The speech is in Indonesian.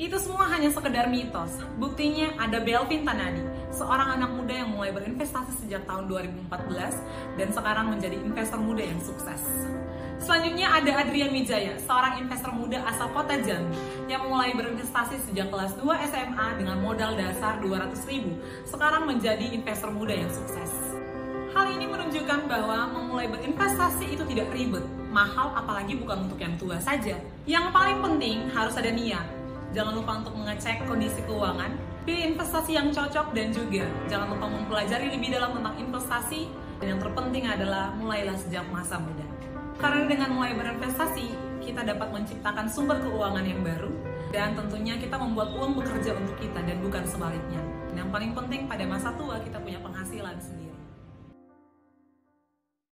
Itu semua hanya sekedar mitos. Buktinya ada Belvin Tanadi, seorang anak muda yang mulai berinvestasi sejak tahun 2014 dan sekarang menjadi investor muda yang sukses. Selanjutnya ada Adrian Wijaya, seorang investor muda asal kota Jambi yang mulai berinvestasi sejak kelas 2 SMA dengan modal dasar 200 ribu, sekarang menjadi investor muda yang sukses. Hal ini menunjukkan bahwa memulai berinvestasi itu tidak ribet, mahal apalagi bukan untuk yang tua saja. Yang paling penting harus ada niat, Jangan lupa untuk mengecek kondisi keuangan, pilih investasi yang cocok dan juga jangan lupa mempelajari lebih dalam tentang investasi dan yang terpenting adalah mulailah sejak masa muda. Karena dengan mulai berinvestasi, kita dapat menciptakan sumber keuangan yang baru dan tentunya kita membuat uang bekerja untuk kita dan bukan sebaliknya. yang paling penting pada masa tua kita punya penghasilan sendiri.